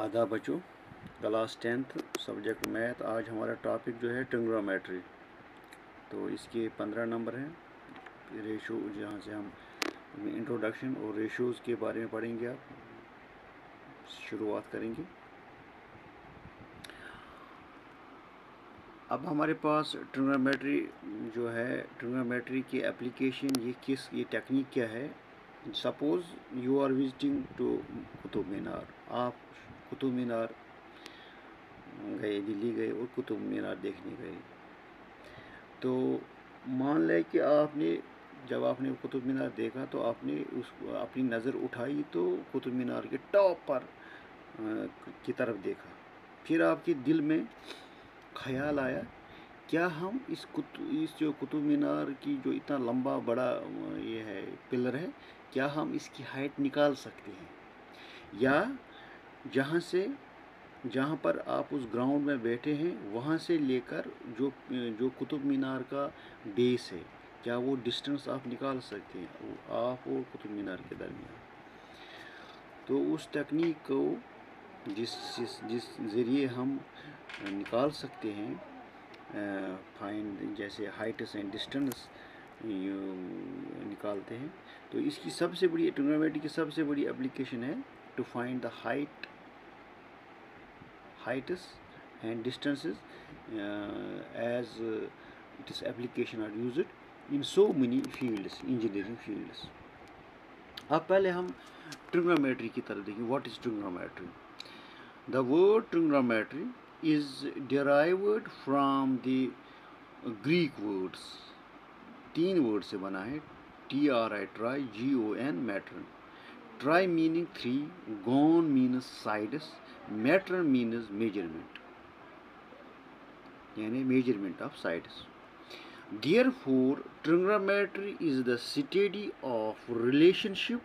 आधा बच्चों class tenth subject math आज हमारा टॉपिक जो है ट्रिग्नोमेट्री तो इसके पंद्रह नंबर हैं। रेशो जहाँ से हम इंट्रोडक्शन और रेशोज़ के बारे में पढ़ेंगे आप। शुरुआत करेंगे। अब हमारे पास ट्रिग्नोमेट्री जो है ट्रिग्नोमेट्री की एप्लीकेशन ये किस, ये टेक्निक क्या है? Suppose you are visiting to Qutub Minar आप कुतुब मीनार गए, दिल्ली गए और कुतुब मीनार देखने गए। तो मान लें कि आपने, जब आपने कुतुब मीनार देखा तो आपने उस, अपनी नज़र उठाई तो कुतुब मीनार के टॉप पर की तरफ़ देखा। फिर आपके दिल में ख्याल आया, क्या हम इस कुतु, इस जो कुतुब मीनार की जो इतना लंबा, बड़ा ये है, पिलर है, क्या हम इसकी हाइट निकाल सकते हैं? या जहाँ से, जहाँ पर आप उस ग्राउंड में बैठे हैं, वहाँ से लेकर जो जो कुतुब मीनार का बेस है, क्या वो डिस्टेंस आप निकाल सकते हैं? आप और कुतुब मीनार के दरमियान। तो उस टेक्निक को जिस जिस जिस ज़रिए हम निकाल सकते हैं फाइंड जैसे हाइट्स एंड डिस्टेंस निकालते हैं तो इसकी सबसे बड़ी ट्रिग्नोमेट्री की सबसे बड़ी एप्लीकेशन है to find the height heights and distances uh, as uh, it is application are used in so many fields engineering fields. अब पहले हम ट्रिग्नोमेट्री की तरफ़ देखें। What is trigonometry the word trigonometry is derived from the Greek words तीन word से बना है। T R I tri G O N metron tri meaning three gon means sides meter means measurement. Yani measurement of sides. Therefore trigonometry is the study of relationship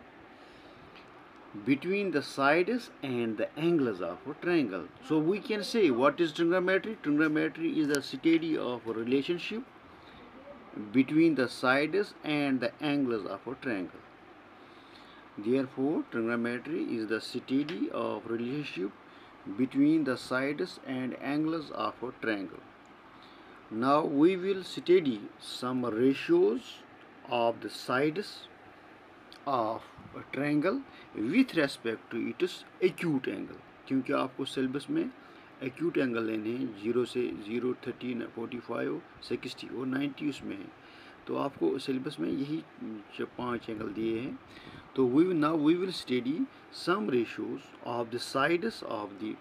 between the sides and the angles of a triangle. So we can say what is trigonometry? Trigonometry is the study of a relationship between the sides and the angles of a triangle. Therefore trigonometry is the study of relationship between the sides and angles of a triangle. Now we will study some ratios of the sides of a triangle with respect to its acute angle क्योंकि आपको syllabus में acute angle लेने हैं zero से zero thirty forty five sixty और ninety उसमें है तो आपको सिलेबस में यही पाँच एंगल दिए हैं तो we now we will study some ratios of the sides of the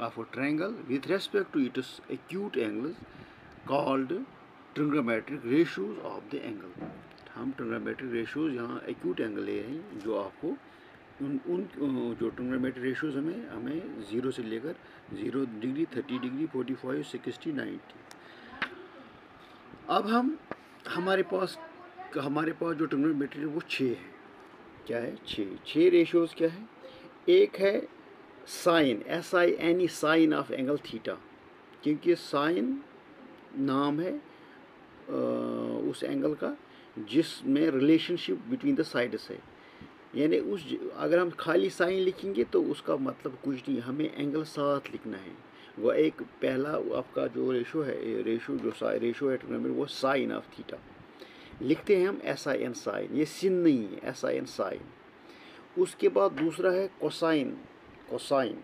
of a triangle with respect to its acute angles called trigonometric ratios of the angle हम ट्रिग्नोमेट्रिक रेशोज़ यहाँ acute angle ले रहे हैं जो आपको उन उन, जो ट्रिग्नोमेट्रिक रेशोज़ हमें हमें ज़ीरो से लेकर zero degree thirty degree forty five sixty ninety अब हम, हमारे पास हमारे पास जो ट्रिग्नोमेट्री वो छः है। क्या है? छः छः रेशियोज़ क्या है? एक है sine S I N E sine of angle theta क्योंकि साइन नाम है उस एंगल का जिसमें रिलेशनशिप बिटवीन द साइड्स है। यानी उस अगर हम खाली साइन लिखेंगे तो उसका मतलब कुछ नहीं, हमें एंगल साथ लिखना है। वो एक पहला आपका जो रेशो है रेशो जो रेशो है वो साइन ऑफ़ थीटा लिखते हैं हम एस आई एन साइन ये सिन नहीं है एस आई एन साइन उसके बाद दूसरा है कोसाइन कोसाइन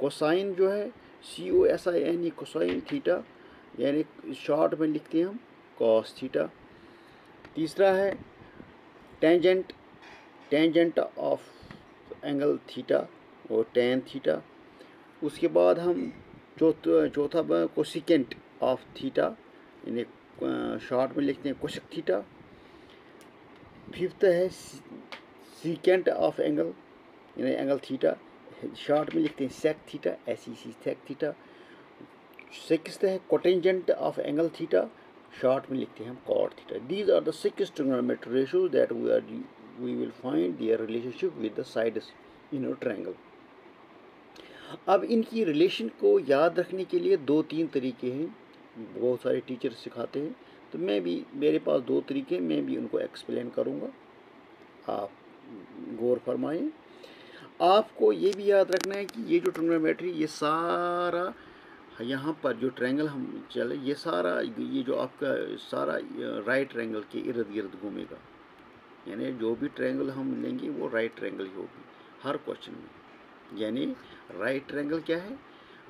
कोसाइन जो है C O S I N E cosine theta यानी शॉर्ट में लिखते हैं हम कॉस थीटा तीसरा है tangent tangent of angle theta और टेन थीटा उसके बाद हम चौथा चौथा कोसिकेंट ऑफ़ थीटा यानी शॉर्ट में लिखते हैं कोशक थीटा। फिफ्थ है सीकेंट ऑफ़ एंगल यानी एंगल थीटा। शॉर्ट में लिखते हैं sec theta S E C sec theta. Six है cotangent of angle theta. Short में लिखते हैं हम cot theta. These are the six trigonometric ratios that we are we will find their relationship with the sides in triangle अब इनकी relation को याद रखने के लिए दो तीन तरीके हैं। बहुत सारे टीचर सिखाते हैं। तो मैं भी, मेरे पास दो तरीके मैं भी उनको एक्सप्लेन करूँगा। आप गौर फरमाएँ। आपको ये भी याद रखना है कि ये जो ट्रिग्नोमेट्री ये सारा, यहाँ पर जो ट्रायंगल हम चले, ये सारा, ये जो आपका सारा राइट ट्रायंगल के इर्द गिर्द घूमेगा। यानी जो भी ट्रायंगल हम लेंगे, वो राइट ट्रायंगल ही होगी, हर क्वेश्चन में। यानी राइट ट्रायंगल क्या है?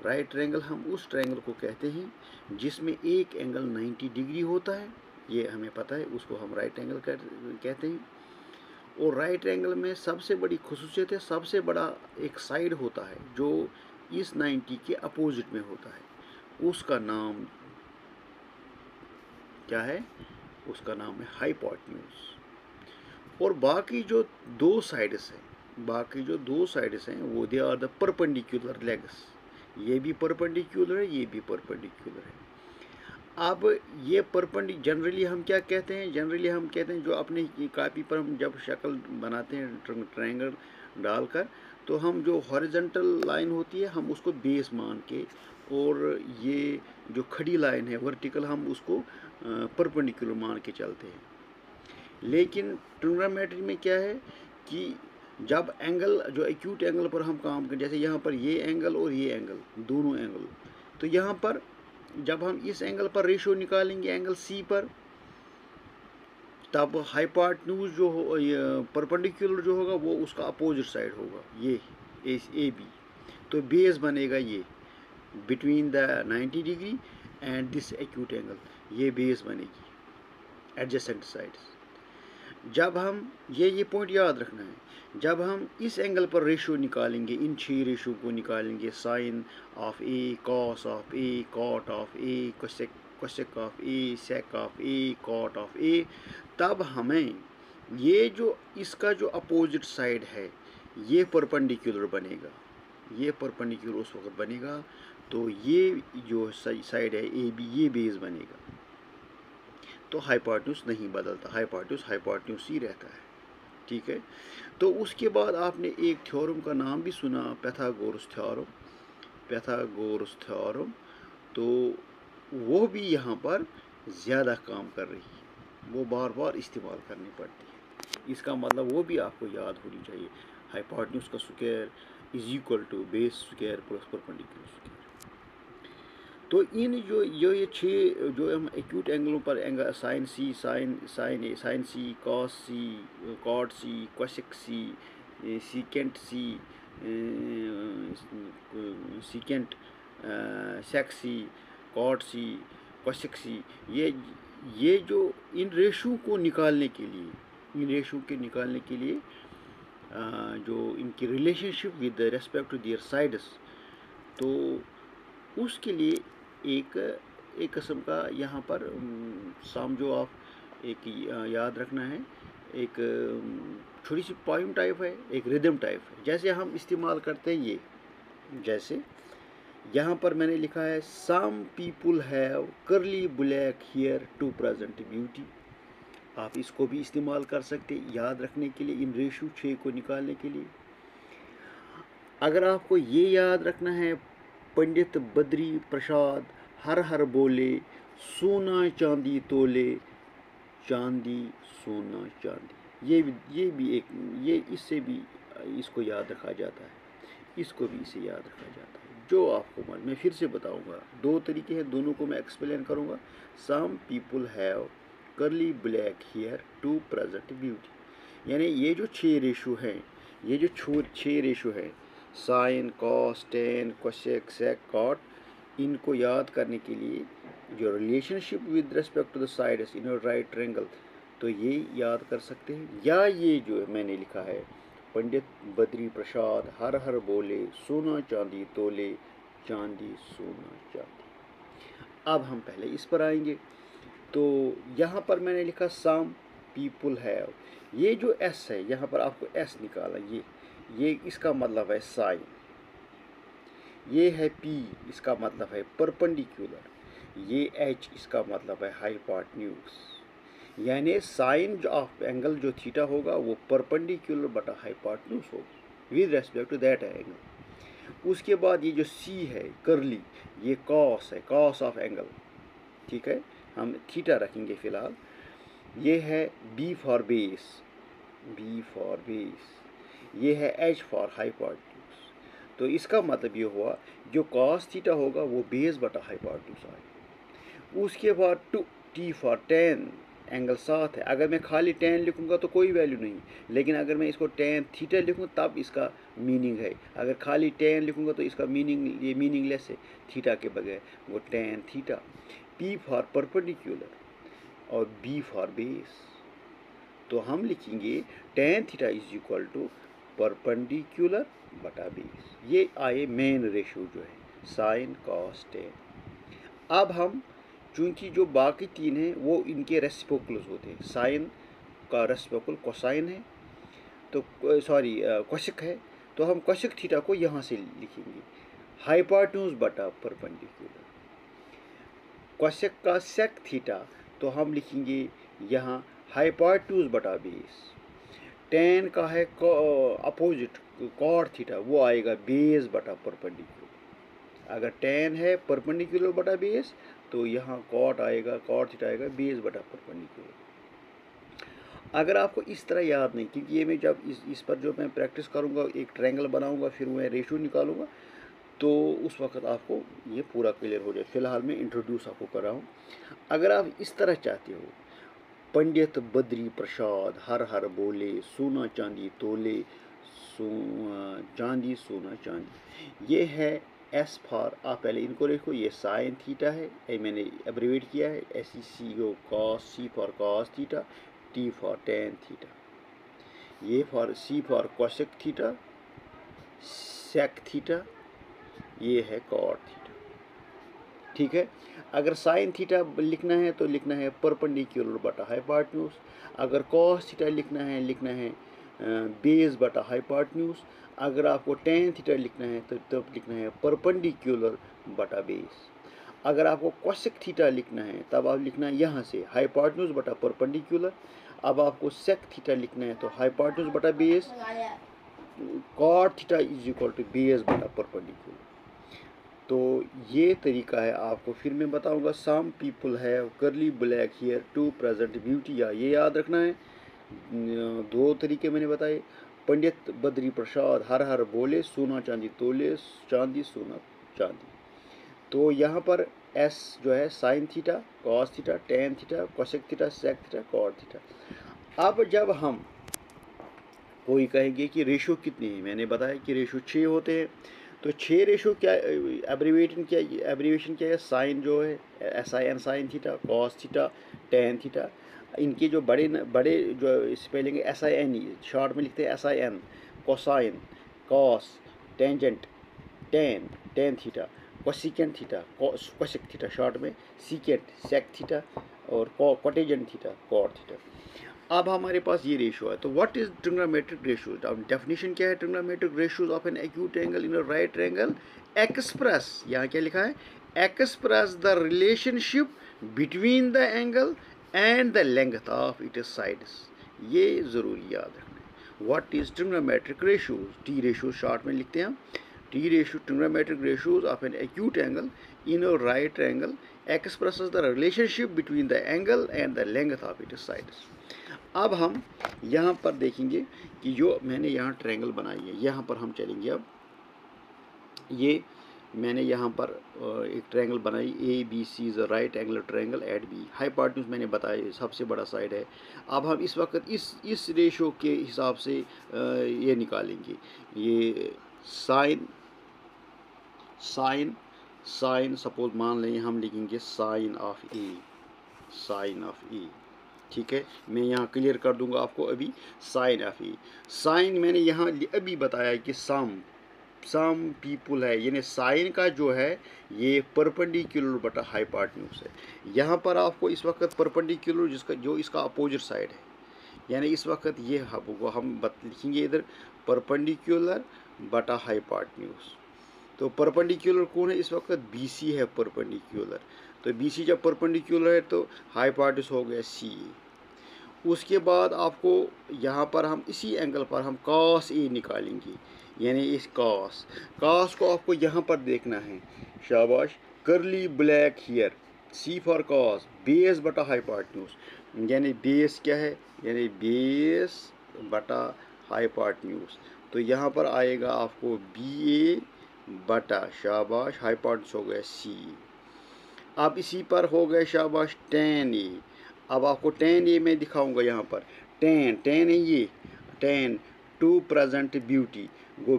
राइट ट्रायंगल हम उस ट्रायंगल को कहते हैं जिसमें एक एंगल 90 डिग्री होता है। ये हमें पता है, उसको हम राइट एंगल कहते हैं। और राइट एंगल में सबसे बड़ी खसूसियत है, सबसे बड़ा एक साइड होता है जो इस 90 के अपोजिट में होता है। उसका नाम क्या है? उसका नाम है हाइपोटन्यूज। और बाकी जो दो साइड्स हैं, बाकी जो दो साइड्स हैं, वो they are the perpendicular legs. ये भी परपेंडिकुलर है, ये भी परपेंडिकुलर है। अब ये परपेंडि जनरली हम क्या कहते हैं? जनरली हम कहते हैं जो अपने कापी पर हम जब शक्ल बनाते हैं ट्रायंगल डालकर तो हम जो हॉरिजेंटल लाइन होती है, हम उसको बेस मान के और ये जो खड़ी लाइन है वर्टिकल हम उसको परपेंडिकुलर मान के चलते हैं। लेकिन ट्रिग्नोमेट्री में क्या है कि जब एंगल जो एक्यूट एंगल पर हम काम करें, जैसे यहाँ पर ये एंगल और ये एंगल दोनों एंगल तो यहाँ पर जब हम इस एंगल पर रेशो निकालेंगे एंगल सी पर, तब हाइपार्टन्यूज जो हो परपेंडिकुलर जो होगा, वो उसका अपोजिट साइड होगा, ये ए बी तो बेस बनेगा ये between the 90 degree and this acute angle ये बेस बनेगी एडजस्टेंट साइड्स जब हम ये ये पॉइंट याद रखना है। जब हम इस एंगल पर रेशो निकालेंगे, इन छः रेशो को निकालेंगे sine of A cos of A cot of A cosec of A sec of A cot of A तब हमें ये जो, इसका जो अपोजिट साइड है, ये परपेंडिकुलर बनेगा। ये परपेंडिकुलर उस वक्त बनेगा तो ये जो साइड है ए बी ये बेस बनेगा। तो हाइपार्टूस नहीं बदलता हाइपार्टूस हाइपार्टूस ही रहता है, ठीक है? तो उसके बाद आपने एक थ्योरम का नाम भी सुना पैथागोरस थ्योरम पैथागोरस थ्योरम तो वो भी यहाँ पर ज़्यादा काम कर रही है, वो बार बार इस्तेमाल करनी पड़ती है। इसका मतलब वो भी आपको याद होनी चाहिए हाइपोटेन्यूज का square is equal to base square plus perpendicular square तो इन जो जो ये छः जो हम एक्यूट एंगलों पर angle sine C sine sine A sine C cos C cot C cosec C secant C secant sec C cot C cosec C ये ये जो इन रेशू को निकालने के लिए, इन रेशू के निकालने के लिए जो इनकी relationship with respect to their sides तो उसके लिए एक एक किस्म का यहाँ पर समझो आप एक याद रखना है, एक छोटी सी पॉइंट टाइप है, एक रिदम टाइप है। जैसे हम इस्तेमाल करते हैं ये, जैसे यहाँ पर मैंने लिखा है some people have curly black hair to present beauty आप इसको भी इस्तेमाल कर सकते याद रखने के लिए, इन रेशू छः को निकालने के लिए। अगर आपको ये याद रखना है, पंडित बद्री प्रसाद हर हर बोले, सोना चांदी तोले। चांदी, सोना चांदी। ये ये भी एक, ये इससे भी, इसको याद रखा जाता है। इसको भी इसे याद रखा जाता है। जो आपको मन, मैं फिर से बताऊँगा। दो तरीके हैं, दोनों को मैं एक्सप्लेन करूँगा। Some people have curly black hair to present beauty यानी ये जो छः रेशो हैं, ये जो छो छः रेशो है sine cos tan cosec cot इनको याद करने के लिए जो relationship with respect to the sides in right triangle तो ये याद कर सकते हैं। या ये जो मैंने लिखा है, पंडित बद्री प्रसाद, हर हर बोले, सोना चांदी तोले, चांदी सोना चांदी। अब हम पहले इस पर आएँगे। तो यहाँ पर मैंने लिखा सम पीपुल है ये जो एस है, यहाँ पर आपको एस निकाला ये ये इसका मतलब है साइन ये है पी इसका मतलब है परपेंडिकुलर ये एच इसका मतलब है हाई हाइपार्टन्यूस यानी साइन ऑफ़ एंगल जो थीटा होगा, वो परपेंडिकुलर बटा हाइपार्टन्यूस होगा. With respect to that angle उसके बाद ये जो सी है करली ये कॉस है कॉस ऑफ़ एंगल ठीक है? हम थीटा रखेंगे फ़िलहाल. ये है B for base B for base ये है एच फॉर हाइपोटेन्यूज तो इसका मतलब ये हुआ, जो कॉस थीटा होगा वो बेस बटा हाइपोटेन्यूज आएगा। उसके बाद two T for tan angle साथ है। अगर मैं खाली टेन लिखूँगा तो कोई वैल्यू नहीं, लेकिन अगर मैं इसको टेन थीटा लिखूँ, तब इसका मीनिंग है। अगर खाली टेन लिखूँगा तो इसका मीनिंग ये मीनिंगलेस है थीटा के बगैर, वो tan theta P for perpendicular और बी फॉर बेस तो हम लिखेंगे tan theta is equal to perpendicular बटा बेस। ये आए मेन रेशो जो है साइन कॉस टेन अब हम, चूँकि जो बाकी तीन हैं, वो इनके रेसिपोकल्स होते हैं। साइन का रेसिपोकल कोसाइन है तो सॉरी क्वशिक है तो हम क्वशिक थीटा को यहाँ से लिखेंगे। हाइपाटूस बटा परपेंडिकुलर क्वशिक का सेक थीटा तो हम लिखेंगे यहाँ हाइपाटूस बटा बेस। टेन का है अपोजिट कॉड थीटा वो आएगा बेस बटा परपेंडिकुलर अगर टेन है परपेंडिकुलर बटा बेस तो यहाँ कॉट आएगा कॉट थीटा आएगा बेस बटा परपेंडिकुलर अगर आपको इस तरह याद नहीं, क्योंकि ये मैं जब इस इस पर जो मैं प्रैक्टिस करूँगा, एक ट्रैंगल बनाऊँगा, फिर मैं रेशो निकालूँगा तो उस वक्त आपको ये पूरा क्लियर हो जाए. फ़िलहाल मैं इंट्रोड्यूस आपको कर रहा हूँ. अगर आप इस तरह चाहते हो पंडित बद्री प्रसाद, हर हर बोले, सोना चांदी तोले सो चांदी, सोना चांदी। ये है एस फॉर आप पहले इनको देखो, ये साइन थीटा है, ये मैंने एब्रीवेट किया है S E C O cos C for cos theta T for tan theta ये for C for cosec theta sec theta ये है कॉट थीटा ठीक है? अगर साइन थीटा लिखना है तो लिखना है परपेंडिकुलर बटा हाइपार्टन्यूस अगर कॉस थीटा लिखना है लिखना है बेस बटा हाइपार्टन्यूस अगर आपको टेन थीटा लिखना है तो तब तो लिखना है परपेंडिकुलर बटा बेस अगर आपको क्वेश्चक थीटा लिखना है तब आप लिखना है यहाँ से हाइपार्टनूस बटा परपेंडिकुलर। अब आपको सेक थीटा लिखना है तो हाइपार्टनूस बटा base cot theta is equal to base बटा परपेंडिकुलर। तो ये तरीका है आपको। फिर मैं बताऊँगा सम पीपल है curly black hair to present beauty या ये याद रखना है। दो तरीके मैंने बताए। पंडित बद्री प्रसाद, हर हर बोले सोना चांदी, तोले चांदी, सोना चांदी। तो यहाँ पर एस जो है sine theta cos theta tan theta cosec theta sec theta cot theta अब जब हम कोई कहेंगे कि रेशो कितनी है, मैंने बताया कि रेशो छः होते हैं। तो छः रेशो क्या एब्रीवेशन क्या एब्रीवेशन क्या है? साइन जो है S I N sine theta cos theta tan theta इनके जो बड़े बड़े जो spelling S I N short में लिखते हैं S I N cosine cos tangent tan tan theta cosecant theta cosec theta short में सीकेंट सेक थीटा और कोटेजेंट थीटा कॉट थीटा अब हमारे पास ये रेशो है। तो व्हाट इज़ ट्रिग्नोमेट्रिक रेशियोज अब डेफिनेशन क्या है trigonometric ratios of an acute angle in a right angle express यहाँ क्या लिखा है? Express the relationship between the angle and the length of it sides ये ज़रूरी याद रखना what is trigonometric ratios T ratio short में लिखते हैं T ratio trigonometric ratios of an acute angle in a right angle expresses the relationship between the angle and the length of its sides अब हम यहाँ पर देखेंगे कि जो मैंने यहाँ ट्रायंगल बनाई है, यहाँ पर हम चलेंगे अब। ये मैंने यहाँ पर एक ट्रायंगल बनाई A B C is a right angle triangle at B hypotenuse मैंने बताया सबसे बड़ा साइड है। अब हम इस वक्त इस इस रेशो के हिसाब से ये निकालेंगे। ये साइन साइन साइन सपोज़ मान लें, हम लिखेंगे sine of A sine of A ठीक है, मैं यहाँ क्लियर कर दूँगा आपको अभी साइन ऑफ़ ए साइन मैंने यहाँ अभी बताया कि सम सम पीपुल है, यानी साइन का जो है, ये परपेंडिकुलर बटा हाइपार्टन्यूस है। यहाँ पर आपको इस वक्त परपेंडिकुलर जिसका, जो इसका अपोजिट साइड है, यानी इस वक्त ये वो हम लिखेंगे इधर परपेंडिकुलर बटा हाइपार्टन्यूस तो परपेंडिकुलर कौन है? इस वक्त बी सी है परपेंडिकुलर तो बी सी जब परपेंडिकुलर है तो हाइपार्टस हो गया सी उसके बाद आपको यहाँ पर हम इसी एंगल पर हम कास ए निकालेंगे, यानी इस कास कास को आपको यहाँ पर देखना है। शाबाश। Curly black hair C for cos base बटा हाइपार्टन्यूस यानी बेस क्या है? यानी बेस बटा हाइपार्टन्यूस तो यहाँ पर आएगा आपको बी ए बटा, शाबाश हाइपार्टस हो गया सी अब इसी पर हो गए शाबाश, टेन ए। अब आपको टेन ए मैं दिखाऊँगा यहाँ पर। टेन टेन ये। Tan, to present beauty. वो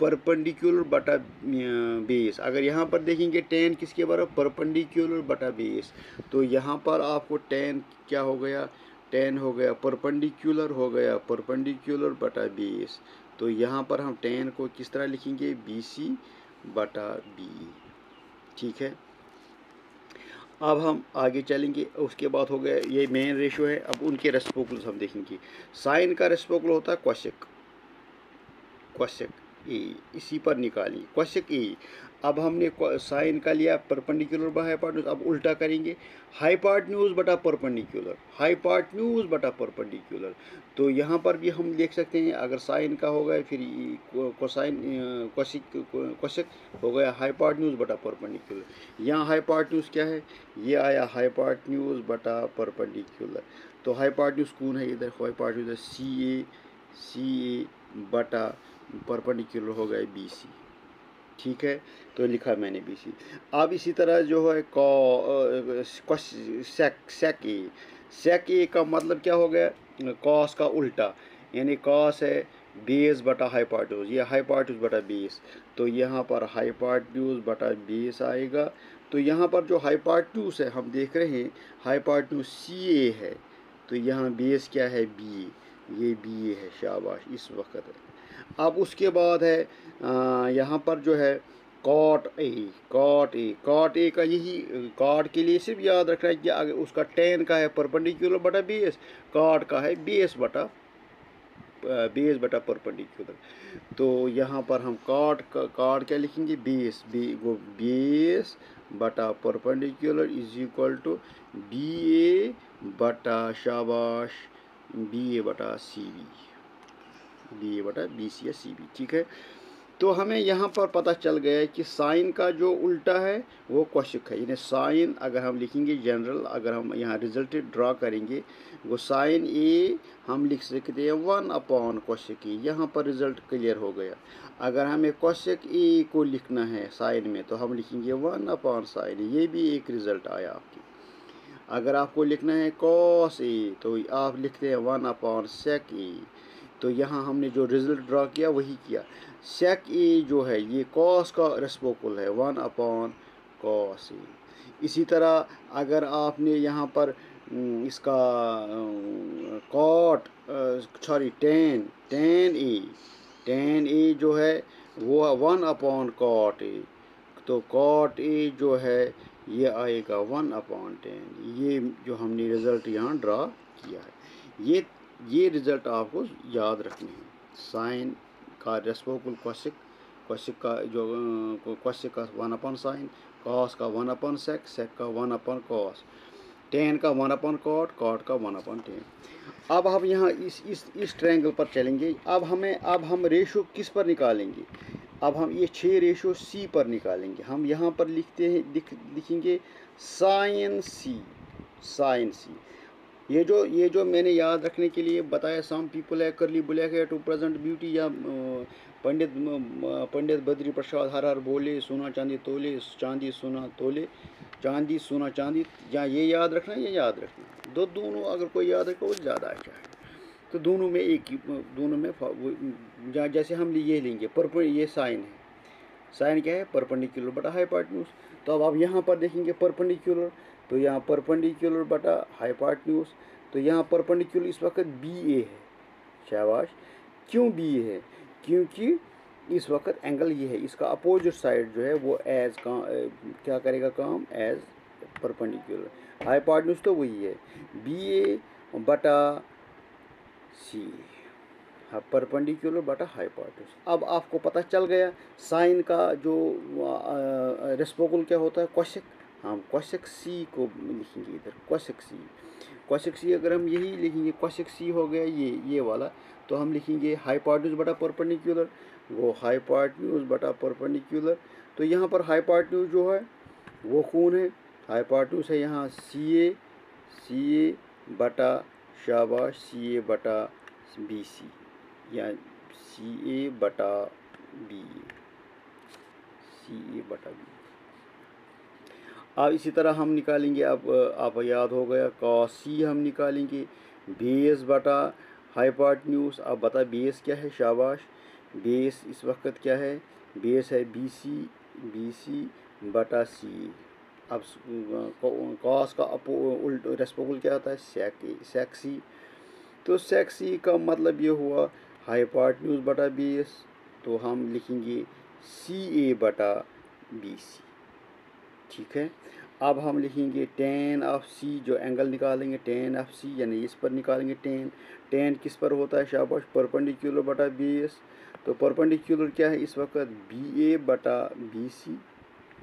परपेंडिकुलर बटा बेस। अगर यहाँ पर देखेंगे टेन किसके बराबर? परपेंडिकुलर बटा बेस। तो यहाँ पर आपको टेन क्या हो गया? टेन हो गया, परपेंडिकुलर हो गया, परपेंडिकुलर बटा बेस। तो यहाँ पर हम टेन को किस तरह लिखेंगे? बी सी बटा बी। ठीक है? अब हम आगे चलेंगे, उसके बाद हो गया, ये मेन रेशो है, अब उनके रेस्पोकल्स हम देखेंगे। साइन का रेस्पोकल होता है क्वेश्चक क्वेश्चक ए इसी पर निकालिए क्वेश्चन ए अब हमने साइन का लिया, परपेंडिकुलर बाय हाइपार्टन्यूज अब उल्टा करेंगे। हाइपार्टन्यूज बटा परपेंडिकुलर हाइपार्टन्यूज बटा परपेंडिकुलर। तो यहाँ पर भी हम देख सकते हैं, अगर साइन का हो गया, फिर कोसाइन क्वेश्चन हो गया हाइपार्टन्यूज बटा परपेंडिकुलर। यहाँ हाइपार्टन्यूज क्या है? ये आया हाइपार्टन्यूज बटा परपेंडिकुलर। तो हाइपार्टन्यूज कौन है इधर? हाइपार्टन्यूज है सी ए सी ए बटा परपेंडिकुलर हो गए बी सी ठीक है? तो लिखा मैंने बी सी अब इसी तरह जो है सेक ए सेक ए का मतलब क्या हो गया? कॉस का उल्टा। यानी कॉस है बेस बटा हाइपार्ट्यूज ये हाइपार्ट्यूज बटा बेस तो यहाँ पर हाइपार्ट्यूज बटा बेस आएगा। तो यहाँ पर जो हाइपार्ट्यूज है, हम देख रहे हैं हाइपार्ट्यूज सी ए है। तो यहाँ बेस क्या है? बी ये बी ए है, शाबाश, इस वक्त है। अब उसके बाद है यहाँ पर जो है cot A cot A cot A का यही कॉट के लिए सिर्फ़ याद रखना है कि अगर उसका टेन का है परपेंडिकुलर बटा बेस कॉट का है बेस बटा बेस बटा परपेंडिकुलर तो यहाँ पर हम कॉट का कॉट क्या लिखेंगे? बेस बी बेस बटा perpendicular is equal to B A बटा शाबाश बी ए बटा सी बी बी ए बटा बी सी या सी बी ठीक है? तो हमें यहाँ पर पता चल गया है कि साइन का जो उल्टा है, वो क्वेश्चक है। यानी साइन अगर हम लिखेंगे जनरल, अगर हम यहाँ रिज़ल्ट ड्रा करेंगे, वो साइन ए हम लिख सकते हैं वन अपॉन क्वेश्चक ए यहाँ पर रिज़ल्ट क्लियर हो गया। अगर हमें क्वेश्चक ए को लिखना है साइन में तो हम लिखेंगे वन अपॉन साइन। ये भी एक रिज़ल्ट आया आपकी। अगर आपको लिखना है कॉस ए तो आप लिखते हैं वन अपॉन सेक ए तो यहाँ हमने जो रिज़ल्ट ड्रा किया, वही किया। सेक ए जो है, ये कॉस का रेस्पोकुल है। वन अपॉन कॉस ए इसी तरह अगर आपने यहाँ पर इसका cot sorry tan tan A tan A जो है, वो वन अपॉन कॉट ए तो कॉट ए जो है, ये आएगा वन अपॉन टेन ये जो हमने रिज़ल्ट यहाँ ड्रा किया है। ये ये रिज़ल्ट आपको याद रखने हैं। साइन का रेस्पोकुल क्वेश्चन क्वेश्चन का जो क्वेश्चन का वन अपन साइन, कॉस का वन अपन सेक सेक का वन अपन कॉस टेन का वन अपन कॉट कॉट का वन अपन टेन अब हम यहाँ इस इस इस ट्रायंगल पर चलेंगे। अब हमें, अब हम रेशो किस पर निकालेंगे? अब हम ये छः रेशो सी पर निकालेंगे। हम यहाँ पर लिखते हैं, लिख, लिखेंगे साइन सी साइन सी ये जो ये जो मैंने याद रखने के लिए बताया some people have curly black hair to present beauty या पंडित पंडित बद्री प्रसाद, हर हर बोले, सोना चांदी तोले, चांदी सोना तोले, चांदी सोना चांदी, या ये याद रखना, ये याद रखना। दो, दोनों अगर कोई याद रखे, वो ज़्यादा अच्छा है। तो दोनों में एक ही दोनों में जैसे हम ये लेंगे पर ये साइन है। साइन क्या है? परपेंडिकुलर बटा हाइपार्टन्यूज तो अब आप यहाँ पर देखेंगे परपेंडिकुलर तो यहाँ परपेंडिकुलर बटा हाइपार्टन्यूज तो यहाँ परपेंडिकुलर इस वक्त बी ए है, शाबाश। क्यों बी ए है? क्योंकि इस वक्त एंगल ये है, इसका अपोजिट साइड जो है वो एज का, क्या करेगा काम? एज परपेंडिकुलर हाइपार्टन्यूज तो वही है। बी ए बटा सी परपेंडिकुलर बटा हाइपोटेनस अब आपको पता चल गया साइन का जो रेस्पोकल क्या होता है? क्वेश्चक हम क्वेश्चक सी को लिखेंगे इधर क्वेश्चक सी। क्वेश्चक सी अगर हम यही लिखेंगे क्वेश्चक सी हो गया ये ये वाला तो हम लिखेंगे हाइपोटेनस बटा परपेंडिकुलर वो हाइपोटेनस बटा परपेंडिकुलर तो यहाँ पर हाइपोटेनस जो है, वो कौन है। हाइपोटेनस है यहाँ सी ए सी ए बटा शाबाश सी ए बटा बी सी या सी ए बटा बी सी ए बटा बी अब इसी तरह हम निकालेंगे अब आप याद हो गया का सी हम निकालेंगे बेस बटा हाइपाटन्यूज अब बता बेस क्या है, शाबाश। बेस इस वक्त क्या है? बेस है बी सी बी सी बटा सी अब कॉस का अपो, उल्ट रेस्पोकल क्या होता है? सेक सेक्सी तो सेक्सी का मतलब ये हुआ हाइपाटन्यूज बटा बेस तो हम लिखेंगे सी ए बटा बी सी ठीक है। अब हम लिखेंगे टेन ऑफ़ सी जो एंगल निकालेंगे टेन ऑफ़ सी यानी इस पर निकालेंगे टेन टेन किस पर होता है, शाबाश परपेंडिकुलर बटा बेस तो परपेंडिकुलर क्या है? इस वक्त बी ए बटा बी सी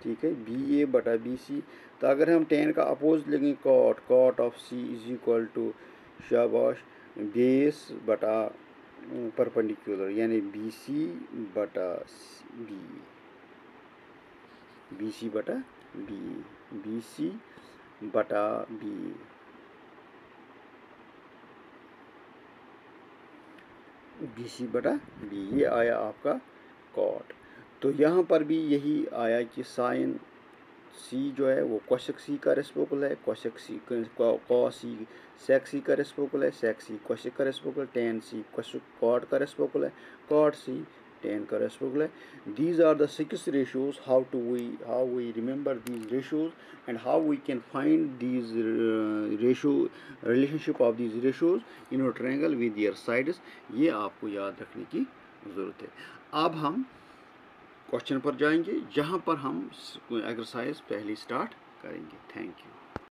ठीक है? बी ए बटा बी सी तो अगर हम टेन का अपोज लेंगे cot cot of C is equal to शाबाश बेस बटा परपेंडिकुलर यानी बी सी बटा बी बी सी बटा बी बी सी बटा बी बी सी बटा बी ये आया आपका कॉट तो यहाँ पर भी यही आया कि साइन सी जो है वो क्वेश्चक सी का रेस्पोकल है क्वेश्चक सी कॉ सी सेक सी का रेस्पोकल है सेक सी क्वेश्चक का रेस्पोकल टेन सी क्वेश्चक कॉट का रेस्पोकल है कॉट सी टेन का रेस्पोकल है these are the six ratios how to we how we remember these ratios and how we can find these ratio relationship of these ratios in triangle with their sides ये आपको याद रखने की ज़रूरत है। अब हम क्वेश्चन पर जाएँगे, जहाँ पर हम एक्सरसाइज पहले स्टार्ट करेंगे। Thank you